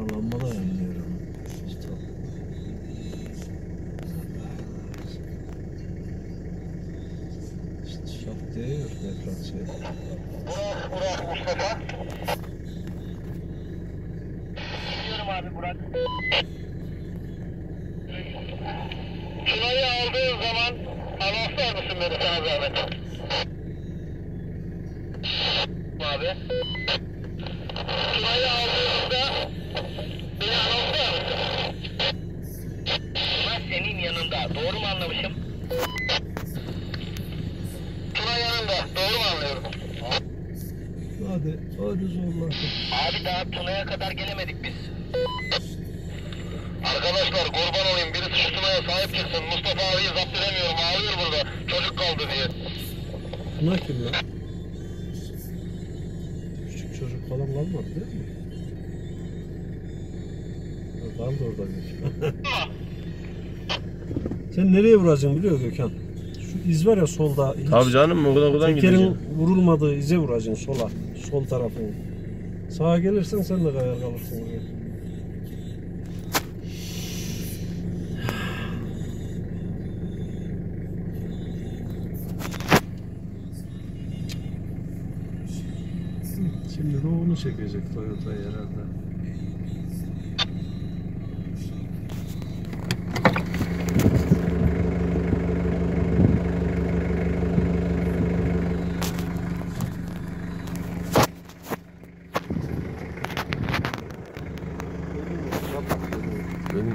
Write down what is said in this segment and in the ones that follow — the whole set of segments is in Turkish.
Yakalanma da önlüyorum. Stop. Şok değiyor nefrası. Burak, şey. Burak Mustafa. Biliyorum abi Burak. Şunayı aldığın zaman anonslar mısın beni sana zahmet? Abi. Şunayı yanında. Doğru mu anlamışım? Tuna yanında. Doğru mu anlıyorum? Hadi, hadi zorla. Abi daha Tuna'ya kadar gelemedik biz. Arkadaşlar kurban olayım birisi şu Tuna'ya sahip çıksın. Mustafa abiyi zapt edemiyorum ağlıyor burada. Çocuk kaldı diye. Buna kim lan? Küçük çocuk falan kalmadı değil mi? Kaldı orada bir. Sen nereye vuracaksın biliyor musun Gökhan? Şu iz var ya solda. hiç Tabii canım o kadar buradan Tekerin gideceğim. vurulmadığı ize vuracaksın sola. Sol tarafını. Sağa gelirsen sen de kayar kalırsın oraya. Şimdi de onu çekecek Toyota'yı herhalde. benim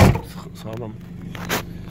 sağlam